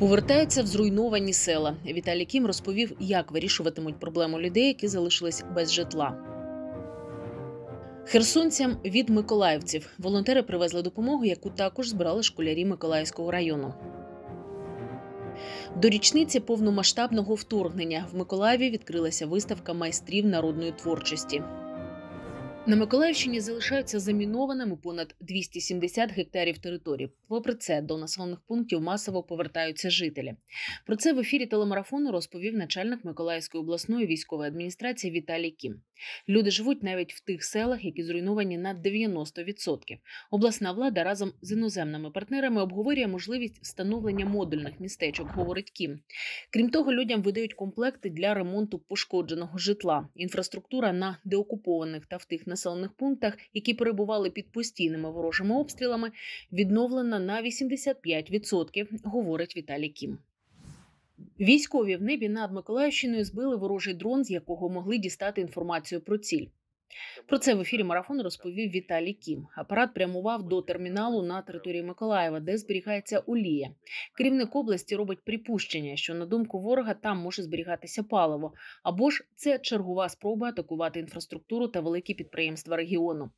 Повертаються в зруйновані села. Віталій Кім розповів, як вирішуватимуть проблему людей, які залишились без житла. Херсонцям від миколаївців волонтери привезли допомогу, яку також збирали школярі Миколаївського району. До річниці повномасштабного вторгнення в Миколаєві відкрилася виставка майстрів народної творчості. На Миколаївщині залишаються замінованими понад 270 гектарів території. Попри це, до населених пунктів масово повертаються жителі. Про це в ефірі телемарафону розповів начальник Миколаївської обласної військової адміністрації Віталій Кім. Люди живуть навіть в тих селах, які зруйновані на 90%. Обласна влада разом з іноземними партнерами обговорює можливість встановлення модульних містечок, говорить Кім. Крім того, людям видають комплекти для ремонту пошкодженого житла. Інфраструктура на деокупованих та в тих населених пунктах, які перебували під постійними ворожими обстрілами, відновлена на 85%, говорить Віталій Кім. Військові в небі над Миколаївщиною збили ворожий дрон, з якого могли дістати інформацію про ціль. Про це в ефірі марафону розповів Віталій Кім. Апарат прямував до терміналу на території Миколаєва, де зберігається олія. Керівник області робить припущення, що на думку ворога там може зберігатися паливо, або ж це чергова спроба атакувати інфраструктуру та великі підприємства регіону.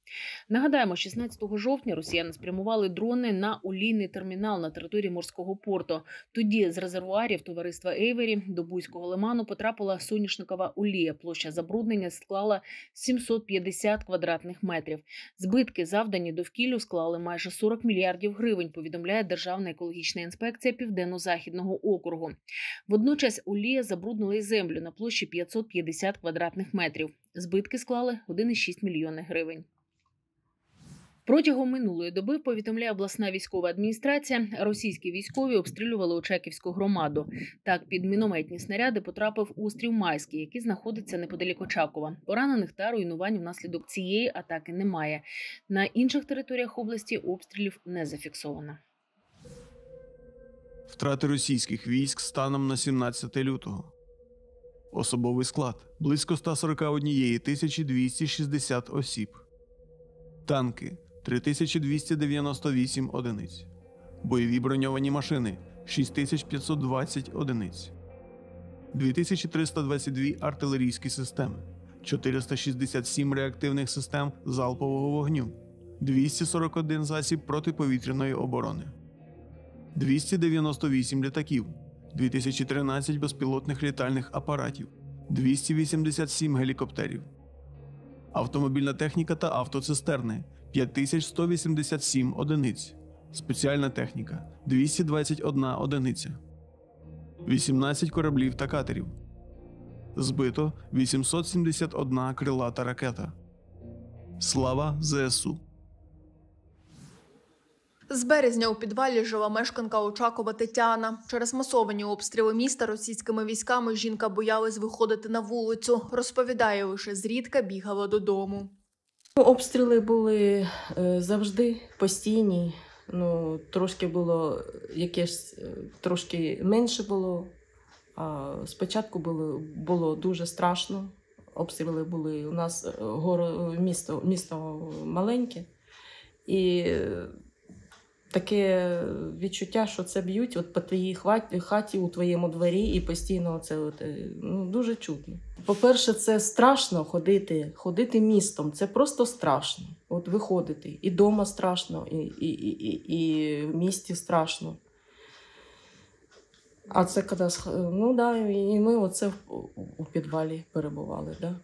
Нагадаємо, 16 жовтня росіяни спрямували дрони на олійний термінал на території морського порту. Тоді з резервуарів товариства Ейвері до Буйського лиману потрапила соняшникова олія. Площа забруднення склала 750 квадратних метрів. Збитки, завдані довкіллю, склали майже 40 мільярдів гривень. Повідомляє Державна екологічна інспекція Південно-Західного округу. Водночас олія забруднила й землю на площі 550 квадратних метрів. Збитки склали 1,6 мільйони гривень. Протягом минулої доби повідомляє обласна військова адміністрація. Російські військові обстрілювали Очаківську громаду. Так, під мінометні снаряди потрапив острів Майський, який знаходиться неподалік Очакова. Поранених та руйнувань внаслідок цієї атаки немає. На інших територіях області обстрілів не зафіксовано. Втрати російських військ станом на 17 лютого. Особовий склад близько 141 260 осіб. Танки 3298 одиниць. Бойові броньовані машини 6520 одиниць. 2322 артилерійські системи, 467 реактивних систем залпового вогню, 241 засіб протиповітряної оборони. 298 літаків, 2013 безпілотних літальних апаратів, 287 гелікоптерів, автомобільна техніка та автоцистерни 5187 одиниць, спеціальна техніка 221 одиниця, 18 кораблів та катерів. Збито 871 крилата ракета. Слава ЗСУ! З березня у підвалі жила мешканка Очакова Тетяна. Через масовані обстріли міста російськими військами жінка боялась виходити на вулицю. Розповідає, лише зрідка бігала додому. Обстріли були е, завжди постійні. Ну, трошки було якесь е, трошки менше було. А спочатку було, було дуже страшно. Обстріли були у нас е, горо, місто, місто маленьке. І таке відчуття, що це б'ють от по твоїй хаті, у твоєму дворі, і постійно це от, ну, дуже чутно. По-перше, це страшно ходити, ходити містом. Це просто страшно. От виходити. І вдома страшно, і, і, і, і, і в місті страшно. А це коли ну да, і ми оце у підвалі перебували, да?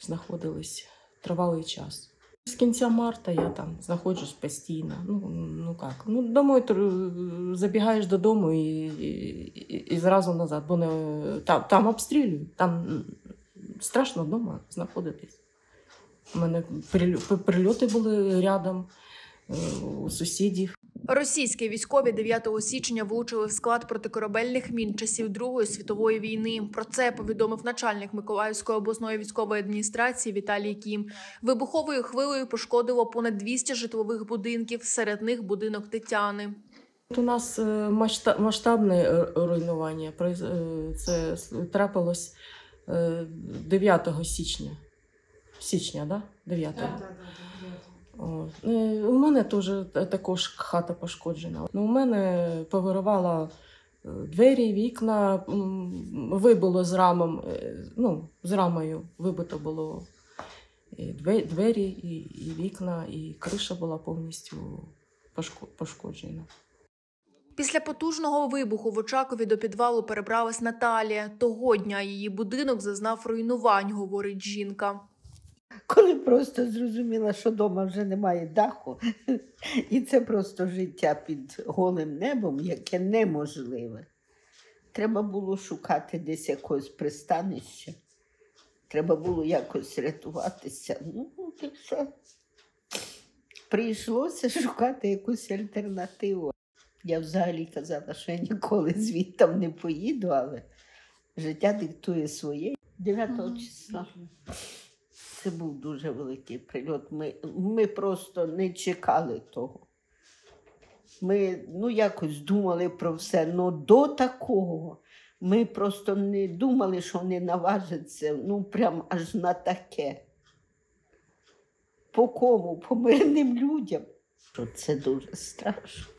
знаходились тривалий час. З кінця марта я там знаходжусь постійно. Ну, ну як? Ну, домой забігаєш додому і, і, і зразу назад, бо не, там, там обстрілюють, там страшно вдома знаходитись. У мене прильоти були рядом е, у сусідів. Російські військові 9 січня влучили в склад протикорабельних мін часів Другої світової війни. Про це повідомив начальник Миколаївської обласної військової адміністрації Віталій Кім. Вибуховою хвилею пошкодило понад 200 житлових будинків, серед них будинок Тетяни. У нас е, масштабне е, руйнування. Це трапилось 9 січня. Січня, да? 9. О, е, У мене теж також хата пошкоджена. Ну, у мене повирувало е, двері, вікна вибило з рамом, е, ну, з рамою вибито було і двері, і, і вікна, і криша була повністю пошкоджена. Після потужного вибуху в Очакові до підвалу перебралась Наталія. Того дня її будинок зазнав руйнувань, говорить жінка. Коли просто зрозуміла, що вдома вже немає даху, і це просто життя під голим небом, яке неможливе. Треба було шукати десь якогось пристанища. Треба було якось рятуватися. Ну, і все. Прийшлося шукати якусь альтернативу. Я взагалі казала, що я ніколи звідти не поїду, але життя диктує своє. 9 числа. Це був дуже великий прильот. Ми, ми просто не чекали того. Ми ну, якось думали про все, але до такого ми просто не думали, що вони наважаться ну, прям аж на таке. По кому? По мирним людям. Це дуже страшно.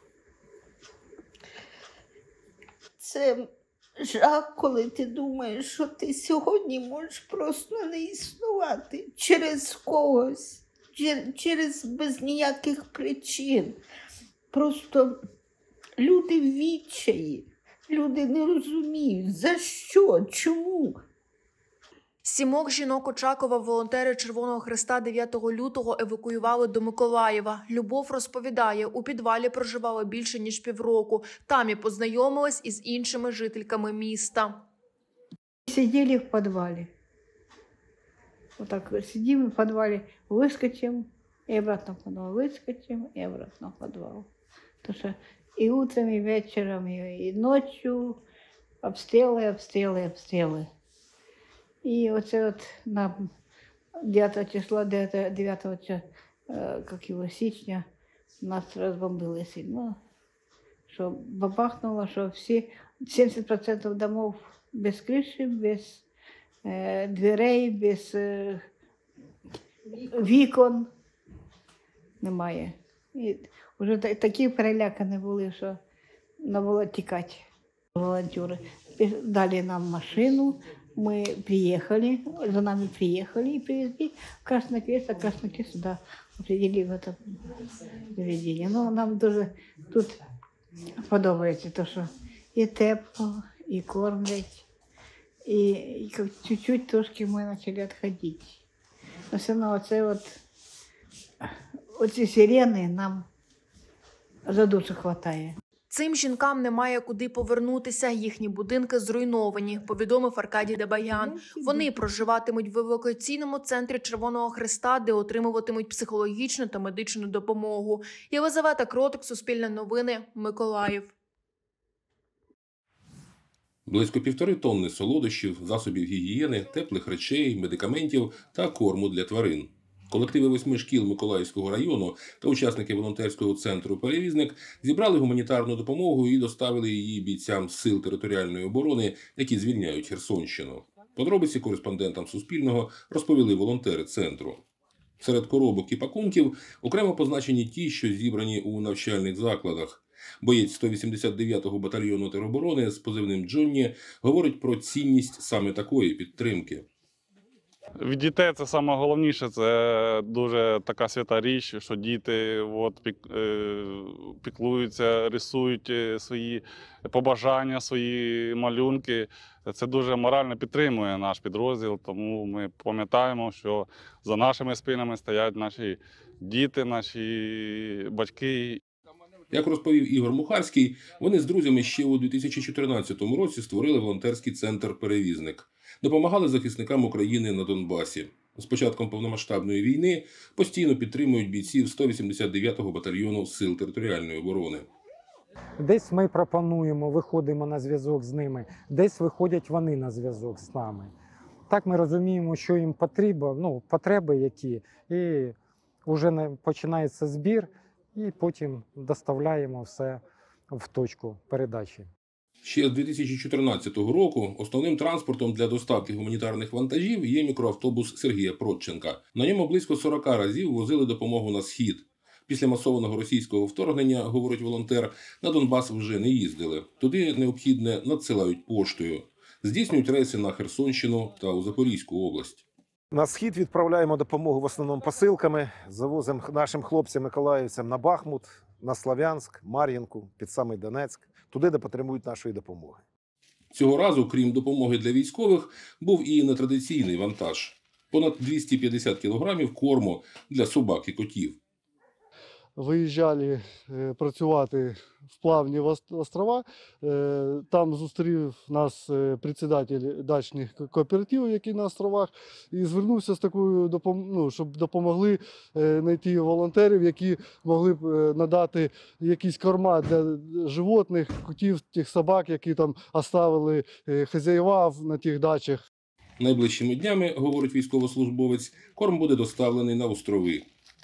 Це жах, коли ти думаєш, що ти сьогодні можеш просто не існувати через когось, через без ніяких причин. Просто люди в відчаї, люди не розуміють, за що, чому. Сімох жінок Очакова волонтери Червоного Христа 9 лютого евакуювали до Миколаєва. Любов розповідає, у підвалі проживала більше ніж півроку. Там і познайомилась із іншими жительками міста. Сидели в подвале. Вот так вот сидим в подвале, выскочим и обратно в подвал, выскочим и обратно в подвал. Потому что и утром, и вечером, и, и ночью обстрелы, обстрелы, обстрелы. И вот это вот на 9 числа, 9, 9 ча- э, как его, січня нас разбомбили сильно. Что бабахнуло, что все 70% домов без криші, без е, дверей, без е, вікон немає. І вже та- такі перелякані були, що треба було тікати. Волонтери Пі- дали нам машину, ми приїхали, за нами приїхали і привезли в Красный Крест, а Красный Крест сюда определили в это заведение. Ну, нам дуже тут подобається, то, що і тепло, і кормлять, і, і як чуть-чуть трошки ми почали відходити. Но все одно оце от, оці сирени нам за душу хватає. Цим жінкам немає куди повернутися. Їхні будинки зруйновані, повідомив Аркадій Дебаян. Вони проживатимуть в евакуаційному центрі Червоного Христа, де отримуватимуть психологічну та медичну допомогу. Єлизавета Кротик, Суспільне новини, Миколаїв. Близько півтори тонни солодощів, засобів гігієни, теплих речей, медикаментів та корму для тварин. Колективи восьми шкіл Миколаївського району та учасники волонтерського центру Перевізник зібрали гуманітарну допомогу і доставили її бійцям сил територіальної оборони, які звільняють Херсонщину. Подробиці кореспондентам Суспільного розповіли волонтери центру. Серед коробок і пакунків окремо позначені ті, що зібрані у навчальних закладах. Боєць 189-го батальйону тероборони з позивним Джонні говорить про цінність саме такої підтримки. Від дітей це саме головніше, це дуже така свята річ, що діти от, пік, е, піклуються, рисують е, свої побажання, свої малюнки. Це дуже морально підтримує наш підрозділ, тому ми пам'ятаємо, що за нашими спинами стоять наші діти, наші батьки Як розповів Ігор Мухарський, вони з друзями ще у 2014 році створили волонтерський центр Перевізник, допомагали захисникам України на Донбасі. З початком повномасштабної війни постійно підтримують бійців 189-го батальйону Сил територіальної оборони. Десь ми пропонуємо, виходимо на зв'язок з ними, десь виходять вони на зв'язок з нами. Так ми розуміємо, що їм потрібно, ну, потреби які, і вже починається збір, і потім доставляємо все в точку передачі. Ще з 2014 року основним транспортом для доставки гуманітарних вантажів є мікроавтобус Сергія Протченка. На ньому близько 40 разів возили допомогу на схід. Після масованого російського вторгнення, говорить волонтер, на Донбас вже не їздили. Туди необхідне надсилають поштою. Здійснюють рейси на Херсонщину та у Запорізьку область. На схід відправляємо допомогу в основному посилками. Завозимо нашим хлопцям миколаївцям на Бахмут, на Слав'янськ, Мар'їнку, під самий Донецьк, туди, де потребують нашої допомоги. Цього разу, крім допомоги для військових, був і нетрадиційний вантаж: понад 250 кілограмів корму для собак і котів. Виїжджали е, працювати в плавні острова. Е, Там зустрів нас е, председатель дачних кооперативів, які на островах, і звернувся з такою ну, щоб допомогли знайти волонтерів, які могли б надати якісь корма для животних, котів, тих собак, які там оставили хазяїва на тих дачах. Найближчими днями, говорить військовослужбовець, корм буде доставлений на острови.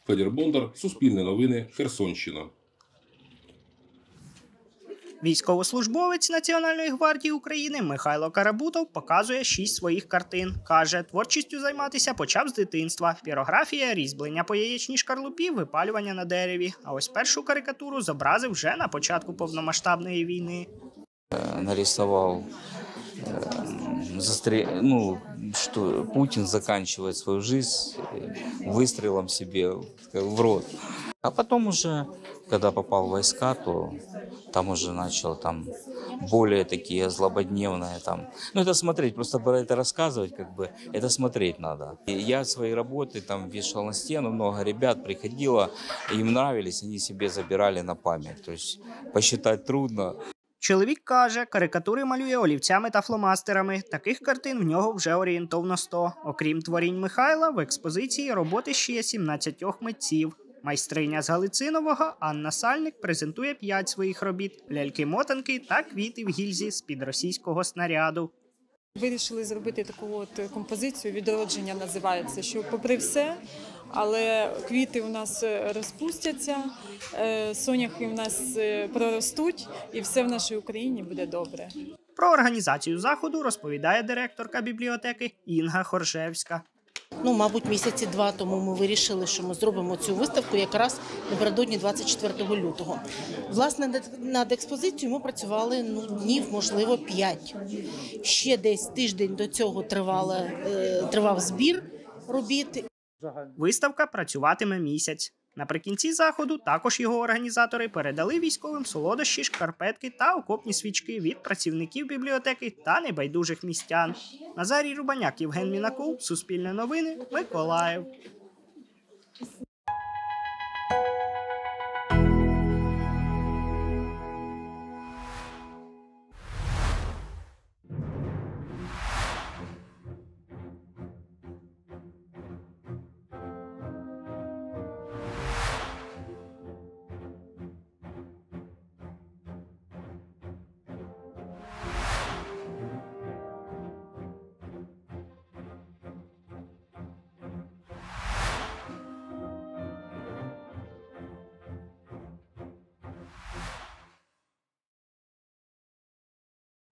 Федір Бондар, Суспільне новини, Херсонщина. Військовослужбовець Національної гвардії України Михайло Карабутов показує шість своїх картин. Каже, творчістю займатися почав з дитинства: пірографія, різьблення по яєчній шкарлупі, випалювання на дереві. А ось першу карикатуру зобразив вже на початку повномасштабної війни. нарисовал э, застре... ну, что Путин заканчивает свою жизнь э, выстрелом себе в рот. А потом уже, когда попал в войска, то там уже начал там более такие злободневные там. Ну это смотреть, просто про это рассказывать, как бы это смотреть надо. И я свои работы там вешал на стену, много ребят приходило, им нравились, они себе забирали на память. То есть посчитать трудно. Чоловік каже, карикатури малює олівцями та фломастерами. Таких картин в нього вже орієнтовно 100. Окрім творінь Михайла, в експозиції роботи ще 17 митців. Майстриня з Галицинового Анна Сальник презентує 5 своїх робіт: ляльки-мотанки та квіти в гільзі з-під російського снаряду. Вирішили зробити таку от композицію відродження називається, що попри все, але квіти у нас е, розпустяться, е, соняхи у нас е, проростуть, і все в нашій Україні буде добре. Про організацію заходу розповідає директорка бібліотеки Інга Хоржевська. Ну, мабуть, місяці два тому ми вирішили, що ми зробимо цю виставку якраз напередодні 24 лютого. Власне, над- над експозицією ми працювали ну, днів, можливо, п'ять. Ще десь тиждень до цього тривала, е, тривав збір робіт. Виставка працюватиме місяць. Наприкінці заходу також його організатори передали військовим солодощі, шкарпетки та окопні свічки від працівників бібліотеки та небайдужих містян. Назарій Рубаняк, Євген Мінаков, Суспільне новини, Миколаїв.